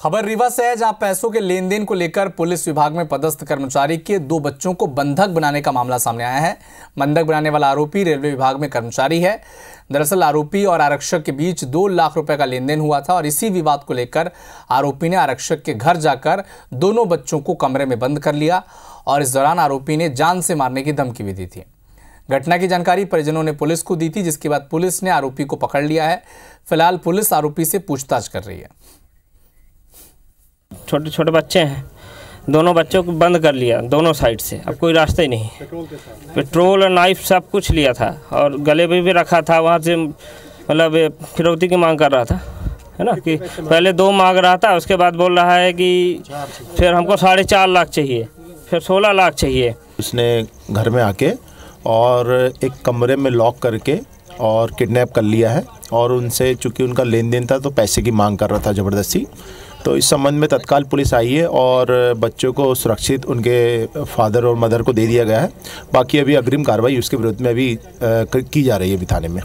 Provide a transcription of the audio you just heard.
खबर रीवा से है जहाँ पैसों के लेन देन को लेकर पुलिस विभाग में पदस्थ कर्मचारी के दो बच्चों को बंधक बनाने का मामला सामने आया है। बंधक बनाने वाला आरोपी रेलवे विभाग में कर्मचारी है। दरअसल आरोपी और आरक्षक के बीच दो लाख रुपए का लेन देन हुआ था और इसी विवाद को लेकर आरोपी ने आरक्षक के घर जाकर दोनों बच्चों को कमरे में बंद कर लिया और इस दौरान आरोपी ने जान से मारने की धमकी भी दी थी। घटना की जानकारी परिजनों ने पुलिस को दी थी, जिसके बाद पुलिस ने आरोपी को पकड़ लिया है। फ़िलहाल पुलिस आरोपी से पूछताछ कर रही है। छोटे छोटे बच्चे हैं। दोनों बच्चों को बंद कर लिया दोनों साइड से। अब कोई रास्ता ही नहीं। पेट्रोल और नाइफ सब कुछ लिया था और गले में भी रखा था वहाँ से मतलब फिरौती की मांग कर रहा था है ना? कि पहले दो मांग रहा था उसके बाद बोल रहा है कि फिर हमको साढ़े चार लाख चाहिए फिर सोलह लाख चाहिए। उसने घर में आके और एक कमरे में लॉक करके और किडनैप कर लिया है और उनसे चूँकि उनका लेन देन था तो पैसे की मांग कर रहा था ज़बरदस्ती। तो इस संबंध में तत्काल पुलिस आई है और बच्चों को सुरक्षित उनके फादर और मदर को दे दिया गया है। बाकी अभी अग्रिम कार्रवाई उसके विरुद्ध में अभी की जा रही है अभी थाने में।